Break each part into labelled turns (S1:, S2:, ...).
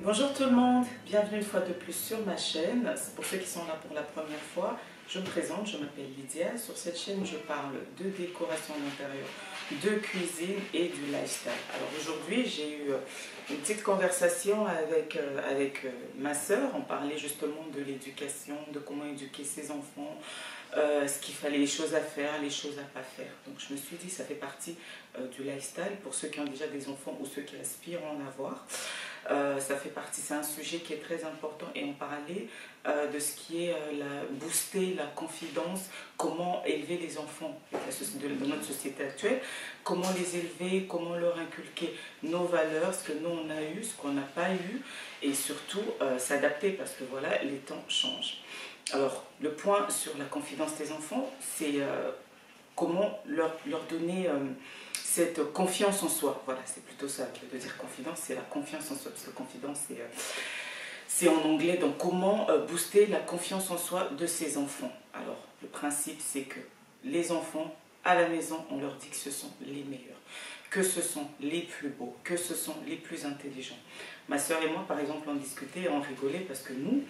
S1: Bonjour tout le monde, bienvenue une fois de plus sur ma chaîne. Pour ceux qui sont là pour la première fois, je me présente, je m'appelle Lydia. Sur cette chaîne, je parle de décoration d'intérieur, de cuisine et du lifestyle. Alors aujourd'hui, j'ai eu euh, une petite conversation avec, euh, avec euh, ma soeur. On parlait justement de l'éducation, de comment éduquer ses enfants, ce qu'il fallait, les choses à faire, les choses à pas faire. Donc je me suis dit, ça fait partie du lifestyle pour ceux qui ont déjà des enfants ou ceux qui aspirent à en avoir. Euh, ça fait partie, c'est un sujet qui est très important et on parlait euh, de ce qui est euh, la, booster la confidence, comment élever les enfants de, notre société actuelle, comment les élever, comment leur inculquer nos valeurs, ce que nous on a eu, ce qu'on n'a pas eu et surtout s'adapter parce que voilà, les temps changent. Alors, le point sur la confidence des enfants, c'est comment leur, donner cette confiance en soi. Voilà, c'est plutôt ça de dire confidence, c'est la confiance en soi, parce que confidence, c'est euh, en anglais. Donc, comment euh, booster la confiance en soi de ses enfants Alors, le principe, c'est que les enfants, à la maison, on leur dit que ce sont les meilleurs, que ce sont les plus beaux, que ce sont les plus intelligents. Ma soeur et moi, par exemple, on discutait, on rigolait, parce que nous,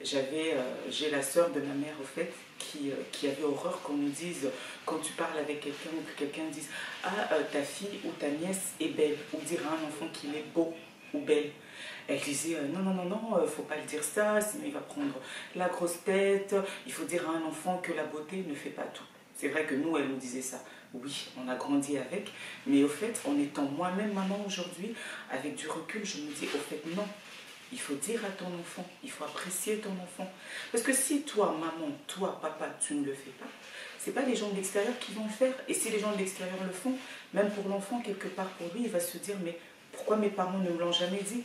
S1: j'avais, euh, j'ai la soeur de ma mère, au fait, qui, euh, qui avait horreur qu'on nous dise, quand tu parles avec quelqu'un ou que quelqu'un dise Ah, euh, ta fille ou ta nièce est belle, ou dire à un enfant qu'il est beau ou belle. Elle disait Non, non, non, non, il faut pas le dire ça, sinon il va prendre la grosse tête. Il faut dire à un enfant que la beauté ne fait pas tout. C'est vrai que nous, elle nous disait ça. Oui, on a grandi avec, mais au fait, en étant moi-même maman aujourd'hui, avec du recul, je me dis Au fait, non, il faut dire à ton enfant, il faut apprécier ton enfant. Parce que si toi, maman, toi, papa, tu ne le fais pas, ce n'est pas les gens de l'extérieur qui vont le faire. Et si les gens de l'extérieur le font, même pour l'enfant, quelque part pour lui, il va se dire, mais pourquoi mes parents ne me l'ont jamais dit?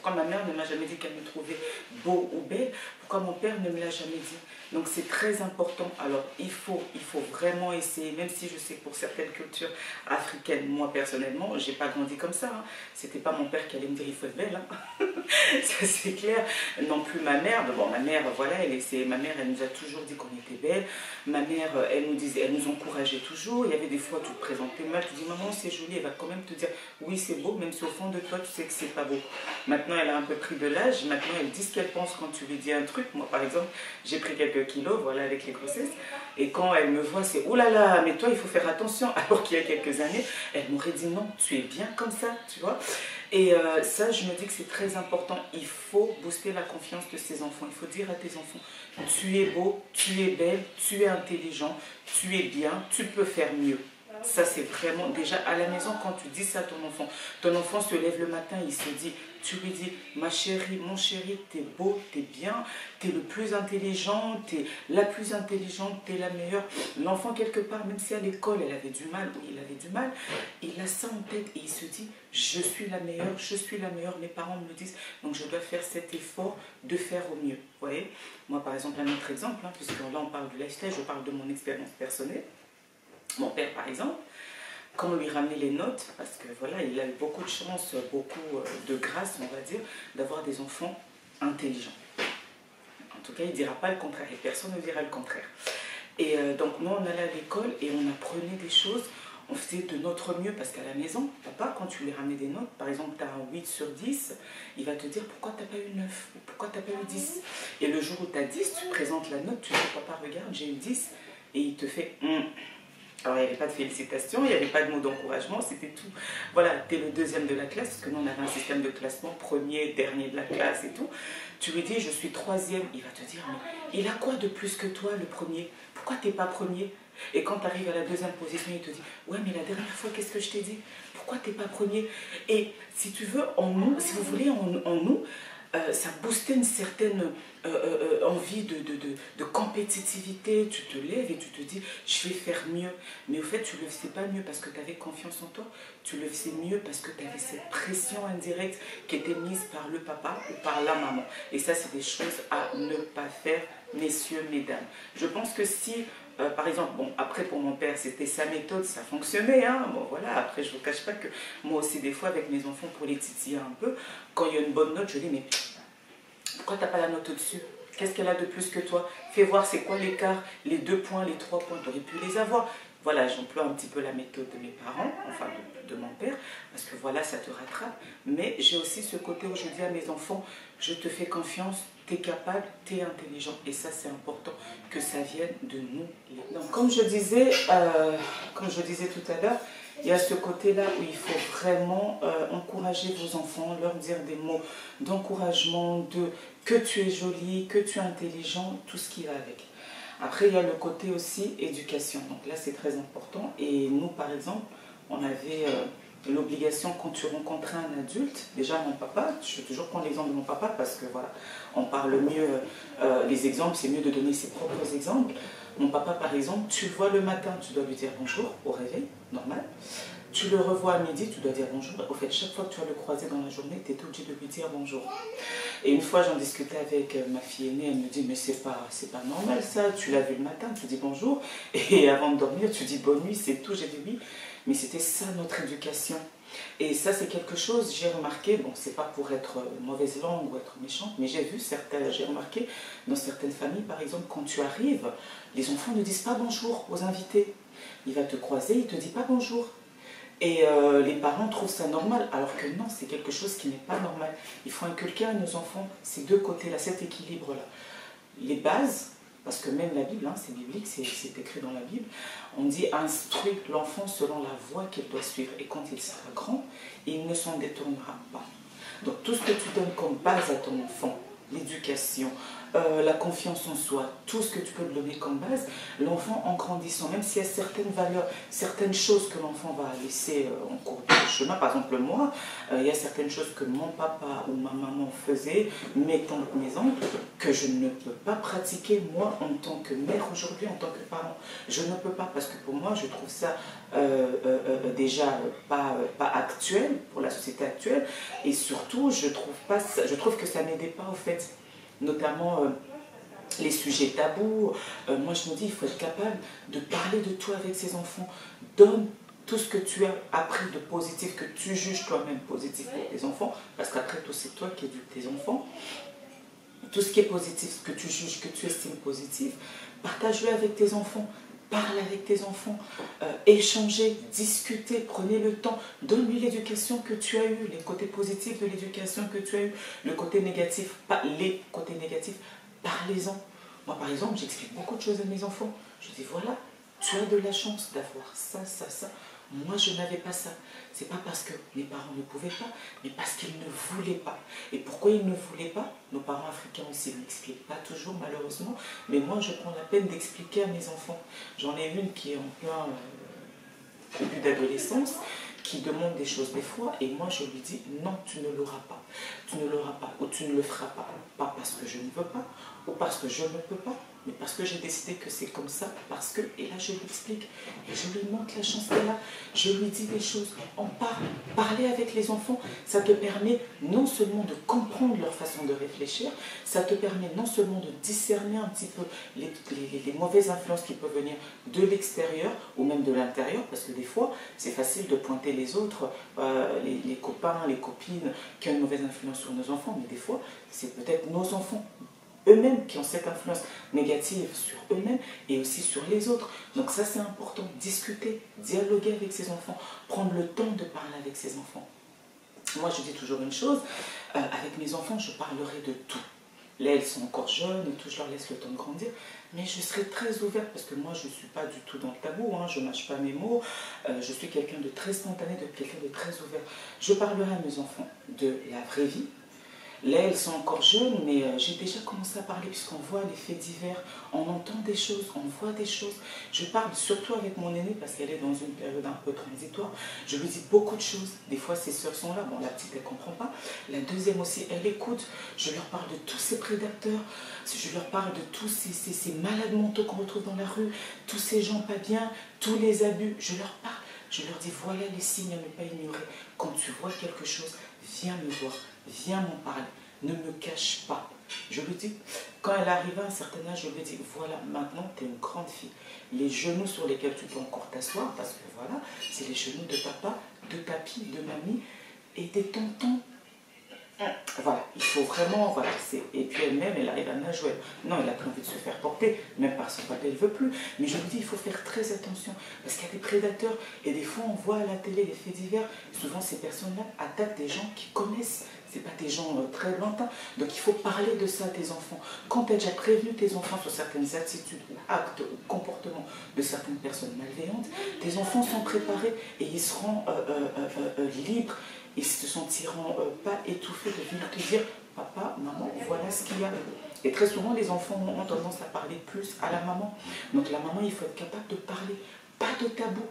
S1: Pourquoi ma mère ne m'a jamais dit qu'elle me trouvait beau ou belle Pourquoi mon père ne me l'a jamais dit donc c'est très important. Alors il faut, il faut vraiment essayer, même si je sais que pour certaines cultures africaines, moi personnellement, j'ai pas grandi comme ça. Hein. C'était pas mon père qui allait me dire il faut être belle. Hein. ça c'est clair. Non plus ma mère. Bon, ma mère, voilà, elle ma mère, elle nous a toujours dit qu'on était belle. Ma mère, elle nous disait, elle nous encourageait toujours. Il y avait des fois, tu te présentais mal, tu dis maman c'est joli, elle va quand même te dire oui c'est beau, même si au fond de toi tu sais que c'est pas beau. Maintenant elle a un peu pris de l'âge. Maintenant elle dit ce qu'elle pense quand tu lui dis un truc. Moi par exemple, j'ai pris quelques kilos, voilà, avec les grossesses. Et quand elle me voit, c'est oh là là, mais toi, il faut faire attention. Alors qu'il y a quelques années, elle m'aurait dit non, tu es bien comme ça, tu vois. Et euh, ça, je me dis que c'est très important. Il faut booster la confiance de ses enfants. Il faut dire à tes enfants, tu es beau, tu es belle, tu es intelligent, tu es bien, tu peux faire mieux. Ça, c'est vraiment déjà à la maison quand tu dis ça à ton enfant. Ton enfant se lève le matin, il se dit, tu lui dis, ma chérie, mon chéri, t'es beau, t'es bien, t'es le plus intelligent, t'es la plus intelligente, t'es la meilleure. L'enfant, quelque part, même si à l'école, elle avait du mal, ou il avait du mal, il a ça en tête et il se dit, je suis la meilleure, je suis la meilleure, mes parents me le disent, donc je dois faire cet effort de faire au mieux. Vous voyez? Moi, par exemple, un autre exemple, hein, puisque là, on parle du lifestyle, je parle de mon expérience personnelle. Mon père, par exemple, quand on lui ramenait les notes, parce que voilà, il a eu beaucoup de chance, beaucoup euh, de grâce, on va dire, d'avoir des enfants intelligents. En tout cas, il ne dira pas le contraire, et personne ne dira le contraire. Et euh, donc, nous, on allait à l'école et on apprenait des choses, on faisait de notre mieux, parce qu'à la maison, papa, quand tu lui ramenais des notes, par exemple, tu as un 8 sur 10, il va te dire pourquoi tu n'as pas eu 9, ou pourquoi tu n'as pas eu 10. Et le jour où tu as 10, tu présentes la note, tu dis, papa, regarde, j'ai eu 10, et il te fait, hum, alors, il n'y avait pas de félicitations, il n'y avait pas de mots d'encouragement, c'était tout. Voilà, tu le deuxième de la classe, parce que nous, on avait un système de classement, premier, dernier de la classe et tout. Tu lui dis, je suis troisième, il va te dire, mais il a quoi de plus que toi, le premier? Pourquoi tu n'es pas premier? Et quand tu arrives à la deuxième position, il te dit, ouais, mais la dernière fois, qu'est-ce que je t'ai dit? Pourquoi tu n'es pas premier? Et si tu veux, en nous, si vous voulez, en, en nous, euh, ça boostait une certaine euh, euh, envie de, de, compétitivité. Tu te lèves et tu te dis, je vais faire mieux. Mais au fait, tu ne le faisais pas mieux parce que tu avais confiance en toi. Tu le faisais mieux parce que tu avais cette pression indirecte qui était mise par le papa ou par la maman. Et ça, c'est des choses à ne pas faire, messieurs, mesdames. Je pense que si euh, par exemple, bon, après pour mon père, c'était sa méthode, ça fonctionnait. Hein. Bon, voilà, après, je ne vous cache pas que moi aussi, des fois, avec mes enfants, pour les titiller un peu, quand il y a une bonne note, je dis, mais pourquoi tu n'as pas la note au-dessus? Qu'est-ce qu'elle a de plus que toi? Fais voir c'est quoi l'écart, les deux points, les trois points, tu aurais pu les avoir. voilà, j'emploie un petit peu la méthode de mes parents, enfin de, mon père, parce que voilà, ça te rattrape. Mais j'ai aussi ce côté où je dis à mes enfants, je te fais confiance, tu capable, tu es intelligent. Et ça, c'est important que ça vienne de nous. Donc, comme je disais, euh, comme je disais tout à l'heure, il y a ce côté-là où il faut vraiment euh, encourager vos enfants, leur dire des mots d'encouragement, de que tu es jolie, que tu es intelligent, tout ce qui va avec. Après, il y a le côté aussi éducation. Donc là, c'est très important. Et nous, par exemple, on avait euh, l'obligation quand tu rencontrais un adulte, déjà mon papa, je vais toujours prendre l'exemple de mon papa parce que voilà, on parle mieux, euh, les exemples, c'est mieux de donner ses propres exemples. Mon papa, par exemple, tu le vois le matin, tu dois lui dire bonjour au réveil, normal. Tu le revois à midi, tu dois dire bonjour. Au fait, chaque fois que tu vas le croiser dans la journée, tu es obligé de lui dire bonjour. Et une fois, j'en discutais avec euh, ma fille aînée, elle me dit, mais c'est pas, c'est pas normal ça, tu l'as vu le matin, tu dis bonjour, et avant de dormir, tu dis bonne nuit, c'est tout. J'ai dit oui, mais c'était ça notre éducation. Et ça, c'est quelque chose, j'ai remarqué, bon, c'est pas pour être mauvaise langue ou être méchante, mais j'ai vu certains, j'ai remarqué dans certaines familles, par exemple, quand tu arrives, les enfants ne disent pas bonjour aux invités. Il va te croiser, il te dit pas bonjour. Et euh, les parents trouvent ça normal, alors que non, c'est quelque chose qui n'est pas normal. Il faut inculquer à nos enfants ces deux côtés-là, cet équilibre-là. Les bases, parce que même la Bible, hein, c'est biblique, c'est écrit dans la Bible, on dit instruis l'enfant selon la voie qu'il doit suivre. Et quand il sera grand, il ne s'en détournera pas. Donc tout ce que tu donnes comme base à ton enfant, l'éducation, euh, la confiance en soi, tout ce que tu peux donner comme base, l'enfant en grandissant, même s'il y a certaines valeurs, certaines choses que l'enfant va laisser euh, en cours de chemin, par exemple moi, euh, il y a certaines choses que mon papa ou ma maman faisait, mes tantes, mes oncles, que je ne peux pas pratiquer moi en tant que mère aujourd'hui, en tant que parent. Je ne peux pas parce que pour moi, je trouve ça déjà pas, pas actuel pour la société actuelle. Et surtout, je trouve, pas, je trouve que ça n'aidait pas au fait notamment euh, les sujets tabous. Euh, moi, je me dis, il faut être capable de parler de toi avec ses enfants. Donne tout ce que tu as appris de positif, que tu juges toi-même positif pour tes enfants, parce qu'après tout, c'est toi qui éduques tes enfants. Tout ce qui est positif, ce que tu juges, que tu estimes positif, partage-le avec tes enfants parle avec tes enfants, euh, échangez, discutez, prenez le temps, donne-lui l'éducation que tu as eue, les côtés positifs de l'éducation que tu as eu, le côté négatif, pas les côtés négatifs, parlez-en. Moi, par exemple, j'explique beaucoup de choses à mes enfants. Je dis, voilà, tu as de la chance d'avoir ça, ça, ça. Moi, je n'avais pas ça. C'est pas parce que mes parents ne pouvaient pas, mais parce qu'ils ne voulaient pas. Et pourquoi ils ne voulaient pas? Nos parents africains aussi ne m'expliquent pas toujours, malheureusement. Mais moi, je prends la peine d'expliquer à mes enfants. J'en ai une qui est en plein euh, début d'adolescence qui demande des choses des fois et moi je lui dis non tu ne l'auras pas tu ne l'auras pas ou tu ne le feras pas pas parce que je ne veux pas ou parce que je ne peux pas mais parce que j'ai décidé que c'est comme ça, parce que, et là je lui explique, et je lui montre la chance qu'elle a, je lui dis des choses, on parle, parler avec les enfants, ça te permet non seulement de comprendre leur façon de réfléchir, ça te permet non seulement de discerner un petit peu les, mauvaises influences qui peuvent venir de l'extérieur ou même de l'intérieur, parce que des fois c'est facile de pointer les autres, euh, les, les copains, les copines qui ont une mauvaise influence sur nos enfants, mais des fois c'est peut-être nos enfants eux-mêmes qui ont cette influence négative sur eux-mêmes et aussi sur les autres. Donc ça c'est important, discuter, dialoguer avec ses enfants, prendre le temps de parler avec ses enfants. Moi je dis toujours une chose, euh, avec mes enfants je parlerai de tout. Là elles sont encore jeunes et tout, je leur laisse le temps de grandir, mais je serai très ouverte parce que moi je ne suis pas du tout dans le tabou, hein, je ne mâche pas mes mots, euh, je suis quelqu'un de très spontané, de quelqu'un de très ouvert. Je parlerai à mes enfants de la vraie vie, Là, elles sont encore jeunes, mais euh, j'ai déjà commencé à parler puisqu'on voit les faits divers, on entend des choses, on voit des choses. Je parle surtout avec mon aînée parce qu'elle est dans une période un peu transitoire. Je lui dis beaucoup de choses. Des fois, ses soeurs sont là. Bon, la petite, elle ne comprend pas. La deuxième aussi, elle écoute. Je leur parle de tous ces prédateurs. Je leur parle de tous ces, ces malades mentaux qu'on retrouve dans la rue, tous ces gens pas bien, tous les abus. Je leur parle. Je leur dis, voilà les signes à ne pas ignorer. Quand tu vois quelque chose, viens me voir viens m'en parler, ne me cache pas. Je lui dis, quand elle arrive à un certain âge, je lui dis, voilà, maintenant tu es une grande fille. Les genoux sur lesquels tu peux encore t'asseoir, parce que voilà, c'est les genoux de papa, de papy, de mamie et des tontons.
S2: Voilà, il faut vraiment, voilà, et puis elle-même, elle arrive à nager. Non, elle a plus envie de se faire porter, même par son papa, elle ne veut plus. Mais je vous dis, il faut faire très attention, parce qu'il y a des prédateurs, et des fois, on voit à la télé les faits divers, souvent ces personnes-là attaquent des gens qui connaissent, ce pas des gens euh, très lointains. Donc il faut parler de ça à tes enfants. Quand tu as déjà prévenu tes enfants sur certaines attitudes ou actes ou comportements de certaines personnes malveillantes, tes enfants sont préparés et ils seront euh, euh, libres ils se sentiront pas étouffés de venir te dire papa, maman, voilà ce qu'il y a. Et très souvent, les enfants ont tendance à parler plus à la maman. Donc la maman, il faut être capable de parler, pas de tabou.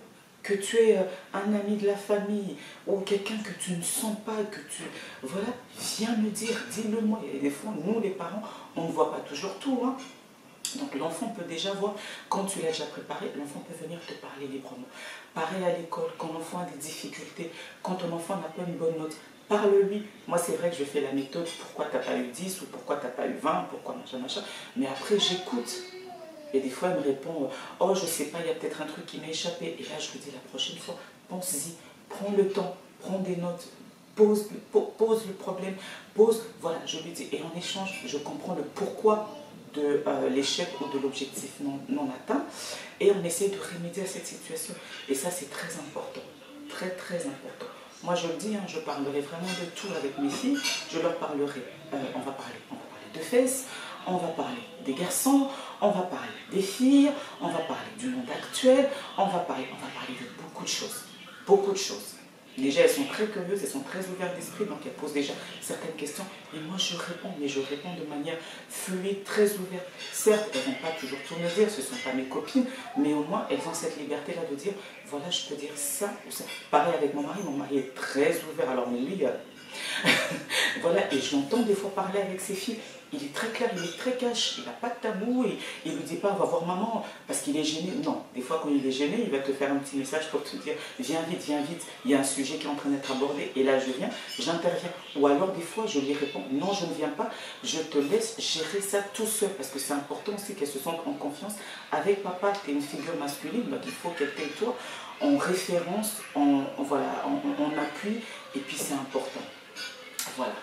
S2: Que tu es euh, un ami de la famille ou quelqu'un que tu ne sens pas, que tu... Voilà, viens me dire, dis-le-moi. Et des fois, nous, les parents, on ne voit pas toujours tout. Hein. Donc l'enfant peut déjà voir, quand tu l'as déjà préparé, l'enfant peut venir te parler librement. Pareil à l'école, quand l'enfant a des difficultés, quand ton enfant n'a pas une bonne note, parle-lui. Moi c'est vrai que je fais la méthode, pourquoi tu n'as pas eu 10 ou pourquoi tu n'as pas eu 20, pourquoi machin, machin. Mais après j'écoute. Et des fois elle me répond, oh je sais pas, il y a peut-être un truc qui m'a échappé. Et là je lui dis la prochaine fois, pense-y, prends le temps, prends des notes, pose, pose le problème, pose, voilà, je lui dis. Et en échange, je comprends le pourquoi de euh, l'échec ou de l'objectif non, atteint et on essaie de remédier à cette situation. Et ça, c'est très important. Très, très important. Moi, je le dis, hein, je parlerai vraiment de tout avec mes filles. Je leur parlerai, euh, on, va parler, on va parler de fesses, on va parler des garçons, on va parler des filles, on va parler du monde actuel, on va parler, on va parler de beaucoup de choses. Beaucoup de choses. Déjà, elles sont très curieuses, elles sont très ouvertes d'esprit, donc elles posent déjà certaines questions. Et moi, je réponds, mais je réponds de manière fluide, très ouverte. Certes, elles vont pas toujours tout me dire, ce ne sont pas mes copines, mais au moins, elles ont cette liberté-là de dire, voilà, je peux dire ça ou ça. Pareil avec mon mari, mon mari est très ouvert, alors mais lui, euh, voilà, et je l'entends des fois parler avec ses filles, il est très clair, il est très cash, il n'a pas de tabou, il ne lui dit pas va voir maman parce qu'il est gêné. Non, des fois quand il est gêné, il va te faire un petit message pour te dire viens vite, viens vite, il y a un sujet qui est en train d'être abordé, et là je viens, j'interviens. Ou alors des fois je lui réponds non, je ne viens pas, je te laisse gérer ça tout seul, parce que c'est important aussi qu'elle se sente en confiance avec papa, tu es une figure masculine, donc il faut qu'elle t'ait toi en référence, en, voilà, en appui, et puis c'est important. Voilà.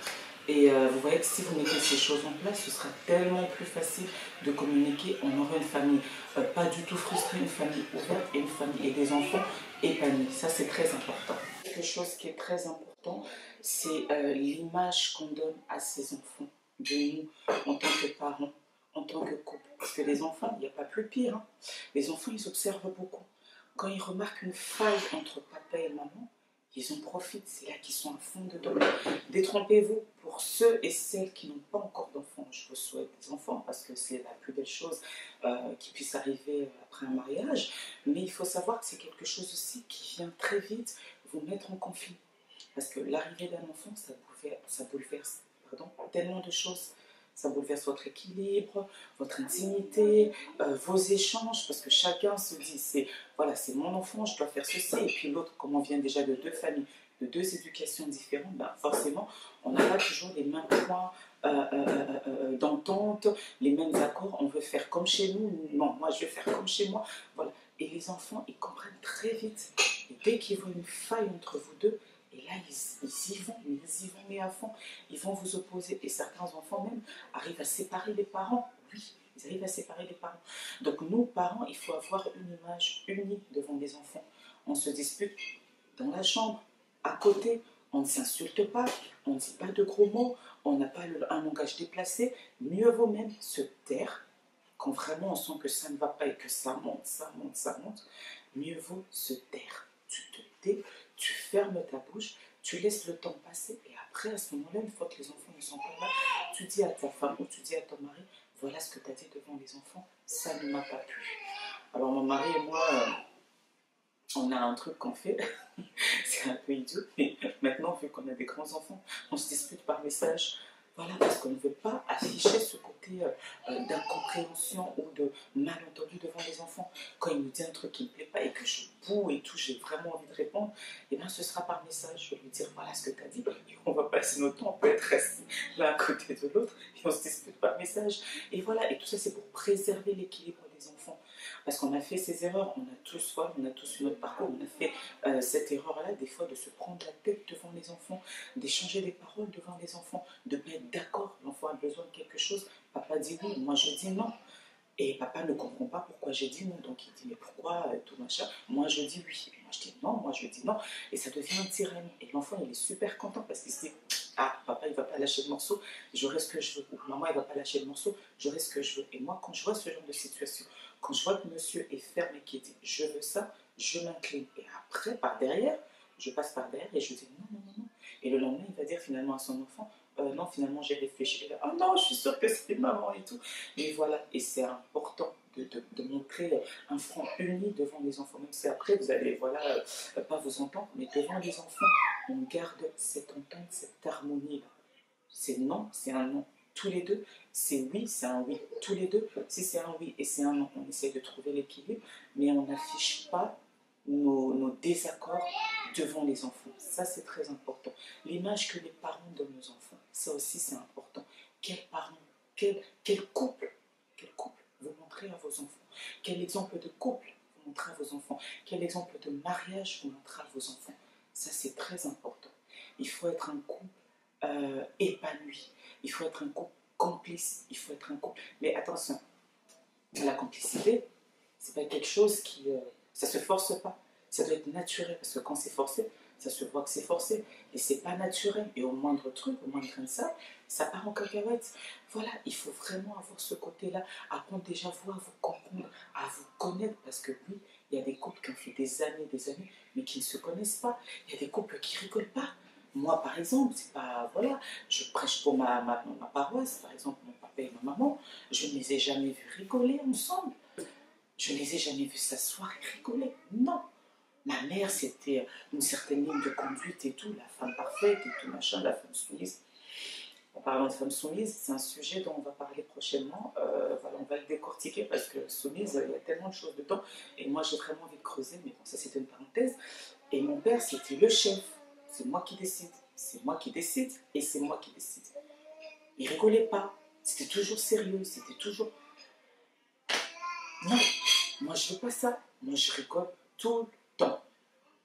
S2: Et euh, vous voyez que si vous mettez ces choses en place, ce sera tellement plus facile de communiquer. On aura une famille euh, pas du tout frustrée, une famille ouverte et une famille et des enfants épanouis. Ça, c'est très important. Quelque chose qui est très important, c'est euh, l'image qu'on donne à ces enfants, de nous, en tant que parents, en tant que couple. Parce que les enfants, il n'y a pas plus pire. Hein. Les enfants, ils observent beaucoup. Quand ils remarquent une faille entre papa et maman, ils en profitent, c'est là qu'ils sont à fond dedans. Détrompez-vous pour ceux et celles qui n'ont pas encore d'enfants. Je vous souhaite des enfants parce que c'est la plus belle chose euh, qui puisse arriver après un mariage. Mais il faut savoir que c'est quelque chose aussi qui vient très vite vous mettre en conflit. Parce que l'arrivée d'un enfant, ça bouleverse, ça bouleverse pardon, tellement de choses ça bouleverse votre équilibre, votre intimité, euh, vos échanges, parce que chacun se dit, c'est voilà, mon enfant, je dois faire ceci, et puis l'autre, comme on vient déjà de deux familles, de deux éducations différentes, ben forcément, on n'a pas toujours les mêmes points euh, euh, d'entente, les mêmes accords, on veut faire comme chez nous, non, moi je vais faire comme chez moi, voilà. Et les enfants, ils comprennent très vite. Et dès qu'ils voient une faille entre vous deux, et là, ils, y vont, ils y vont mais à fond. Ils vont vous opposer. Et certains enfants même arrivent à séparer les parents. Oui, ils arrivent à séparer les parents. Donc nous, parents, il faut avoir une image unie devant les enfants. On se dispute dans la chambre, à côté. On ne s'insulte pas, on ne dit pas de gros mots, on n'a pas un langage déplacé. Mieux vaut même se taire quand vraiment on sent que ça ne va pas et que ça monte, ça monte, ça monte. Mieux vaut se taire. Tu te tais, tu fermes ta bouche, tu laisses le temps passer et après, à ce moment-là, une fois que les enfants ne sont pas là, tu dis à ta femme ou tu dis à ton mari, voilà ce que tu as dit devant les enfants, ça ne m'a pas plu. Alors mon mari et moi, euh, on a un truc qu'on fait, c'est un peu idiot, mais maintenant, vu qu'on a des grands enfants, on se dispute par message. Voilà, parce qu'on ne veut pas afficher ce côté euh, euh, d'incompréhension ou de malentendu devant les enfants. Quand il nous dit un truc qui ne me plaît pas et que je boue et tout, j'ai vraiment envie de répondre, et eh bien ce sera par message. Je vais lui dire voilà ce que tu as dit, on va passer notre temps, on peut être assis l'un à côté de l'autre, et on se dispute par message. Et voilà, et tout ça c'est pour préserver l'équilibre des enfants. Parce qu'on a fait ces erreurs, on a tous, voilà, on a tous notre parcours, on a fait euh, cette erreur-là, des fois, de se prendre la tête devant les enfants, d'échanger des paroles devant les enfants, de ne pas être d'accord. L'enfant a besoin de quelque chose, papa dit oui, moi je dis non. Et papa ne comprend pas pourquoi j'ai dit non. Donc il dit, mais pourquoi euh, tout machin? Moi je dis oui. moi je dis non, moi je dis non. Et ça devient un tyrannie. Et l'enfant il est super content parce qu'il se dit, ah, papa il va pas lâcher le morceau, j'aurai ce que je veux. Ou maman il va pas lâcher le morceau, j'aurai ce que je veux. Et moi quand je vois ce genre de situation, quand je vois que monsieur est fermé, qui dit, je veux ça, je m'incline. Et après, par derrière, je passe par derrière et je dis non, non, non, non. Et le lendemain, il va dire finalement à son enfant, euh, non, finalement, j'ai réfléchi. oh non, je suis sûre que c'était maman et tout. Mais voilà, et c'est important de, de, montrer un front uni devant les enfants, même si après, vous allez, voilà, euh, pas vous entendre, mais devant les enfants, on garde cette entente, cette harmonie-là. C'est non, c'est un non. Tous les deux, c'est oui, c'est un oui. Tous les deux, si c'est un oui et c'est un non, on essaie de trouver l'équilibre, mais on n'affiche pas nos, désaccords devant les enfants. Ça, c'est très important. L'image que les parents donnent aux enfants, ça aussi, c'est important. Quel, quel couple, quel couple vous montrez à vos enfants? Quel exemple de couple vous montrez à vos enfants? Quel exemple de mariage vous montrez à vos enfants? Ça, c'est très important. Il faut être un couple euh, épanoui. Il faut être un couple complice. Il faut être un couple. Mais attention, la complicité, c'est pas quelque chose qui. Euh, ça se force pas. Ça doit être naturel parce que quand c'est forcé, ça se voit que c'est forcé et c'est pas naturel. Et au moindre truc, au moindre de ça, ça part en cacahuète. Voilà, il faut vraiment avoir ce côté-là, apprendre déjà vous à vous comprendre, à vous connaître parce que oui, il y a des couples qui ont fait des années, des années, mais qui ne se connaissent pas. Il y a des couples qui rigolent pas. Moi, par exemple, c'est pas. Voilà, je prêche pour ma, ma, paroisse, par exemple, mon papa et ma maman, je ne les ai jamais vus rigoler ensemble. Je ne les ai jamais vus s'asseoir et rigoler. Non. Ma mère, c'était une certaine ligne de conduite et tout, la femme parfaite et tout, machin, la femme soumise. En parlant de femme soumise, c'est un sujet dont on va parler prochainement. Euh, on va le décortiquer parce que soumise, il y a tellement de choses dedans. Et moi, j'ai vraiment envie de creuser, mais bon, ça, c'était une parenthèse. Et mon père, c'était le chef. C'est moi qui décide. C'est moi qui décide et c'est moi qui décide. Il rigolait pas. C'était toujours sérieux. C'était toujours. Non, moi je veux pas ça. Moi je rigole tout le temps.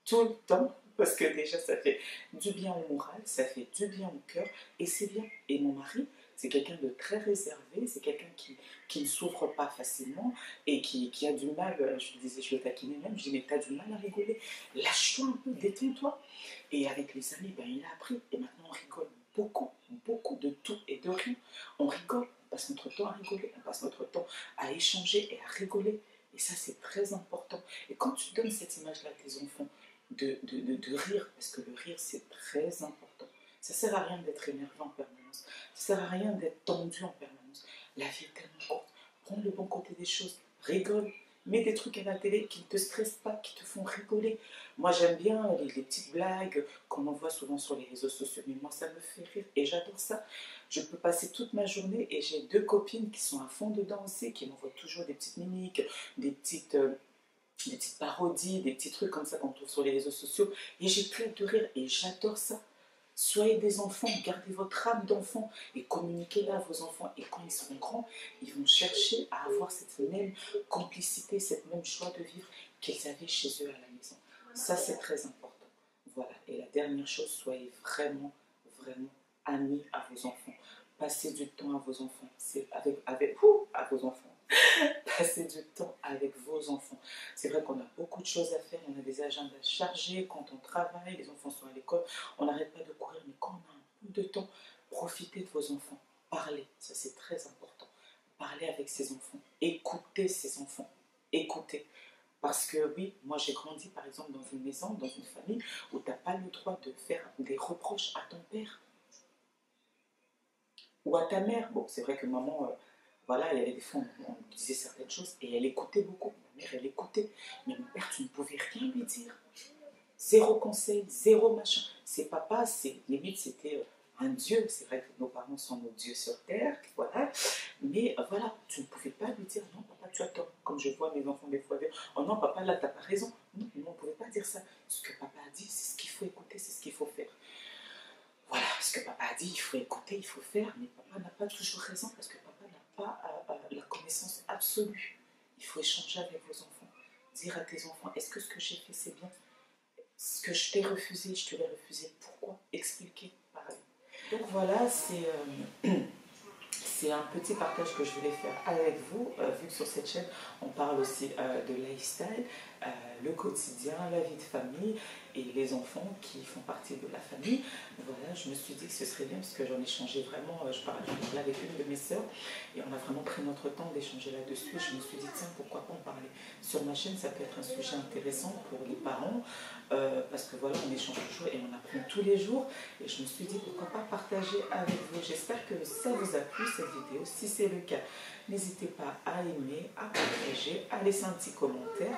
S2: Tout le temps. Parce que déjà ça fait du bien au moral, ça fait du bien au cœur et c'est bien. Et mon mari, c'est quelqu'un de très réservé, c'est quelqu'un qui, ne souffre pas facilement et qui, a du mal, euh, je disais, je le taquinais même, je dis mais t'as du mal à rigoler, lâche-toi un peu, détends-toi. Et avec les années, ben, il a appris et maintenant on rigole beaucoup, beaucoup de tout et de rien. On rigole, on passe notre temps à rigoler, on passe notre temps à échanger et à rigoler. Et ça, c'est très important. Et quand tu donnes cette image-là à tes enfants, de, de, de, rire, parce que le rire, c'est très important. Ça sert à rien d'être énervé en Ça sert à rien d'être tendu en permanence. La vie est tellement courte. Prends le bon côté des choses. Rigole. Mets des trucs à la télé qui ne te stressent pas, qui te font rigoler. Moi, j'aime bien les, petites blagues qu'on envoie souvent sur les réseaux sociaux, mais moi, ça me fait rire et j'adore ça. Je peux passer toute ma journée et j'ai deux copines qui sont à fond dedans aussi, qui m'envoient toujours des petites mimiques, des petites, euh, des petites parodies, des petits trucs comme ça qu'on trouve sur les réseaux sociaux. Et j'ai plein de rire et j'adore ça. Soyez des enfants, gardez votre âme d'enfant et communiquez-la à vos enfants. Et quand ils seront grands, ils vont chercher à avoir cette même complicité, cette même joie de vivre qu'ils avaient chez eux à la maison. Ça, c'est très important. Voilà. Et la dernière chose, soyez vraiment, vraiment amis à vos enfants. Passez du temps à vos enfants. C'est avec, avec, à vos enfants. Passez du temps avec vos enfants. C'est vrai qu'on a beaucoup de choses à faire, on a des agendas chargés, quand on travaille, les enfants sont à l'école, on n'arrête pas de courir, mais quand on a un peu de temps, profitez de vos enfants. Parlez, ça c'est très important. Parlez avec ses enfants, écoutez ses enfants, écoutez. Parce que oui, moi j'ai grandi par exemple dans une maison, dans une famille où tu n'as pas le droit de faire des reproches à ton père ou à ta mère. Bon, c'est vrai que maman, euh, voilà, il y avait des fois, on, disait certaines choses et elle écoutait beaucoup. Ma mère, elle écoutait. Mais mon père, tu ne pouvais rien lui dire. Zéro conseil, zéro machin. C'est papa, c'est limite, c'était euh, un dieu. C'est vrai que nos parents sont nos dieux sur terre, voilà. Mais euh, voilà, tu ne pouvais pas lui dire non, papa, tu as tort. Comme je vois mes enfants des fois dire oh non, papa, là, tu n'as pas raison. Non, on ne pouvait pas dire ça. Ce que papa a dit, c'est ce qu'il faut écouter, c'est ce qu'il faut faire. Voilà, ce que papa a dit, il faut écouter, il faut faire, mais papa n'a pas toujours raison parce que papa la connaissance absolue. Il faut échanger avec vos enfants. Dire à tes enfants, est-ce que ce que j'ai fait, c'est bien? Ce que je t'ai refusé, je te l'ai refusé. Pourquoi? Expliquer, parler. Donc voilà, c'est... Euh, c'est un petit partage que je voulais faire avec vous, euh, vu que sur cette chaîne, on parle aussi euh, de lifestyle, euh, le quotidien, la vie de famille et les enfants qui font partie de la famille. Voilà, je me suis dit que ce serait bien parce que j'en ai changé vraiment, je parlais avec une de mes sœurs et on a vraiment pris notre temps d'échanger là-dessus. Je me suis dit, tiens, pourquoi pas en parler sur ma chaîne, ça peut être un sujet intéressant pour les parents parce que voilà, on échange toujours et on apprend tous les jours. Et je me suis dit, pourquoi pas partager avec vous. J'espère que ça vous a plu cette vidéo. Si c'est le cas, n'hésitez pas à aimer, à partager, à laisser un petit commentaire.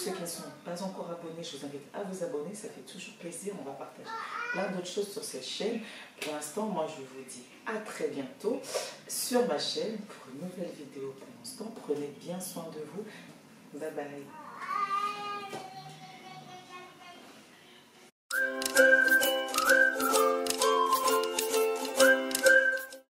S2: Ceux qui ne sont pas encore abonnés, je vous invite à vous abonner. Ça fait toujours plaisir. On va partager plein d'autres choses sur cette chaîne. Pour l'instant, moi, je vous dis à très bientôt sur ma chaîne pour une nouvelle vidéo. Pour l'instant, prenez bien soin de vous. Bye bye.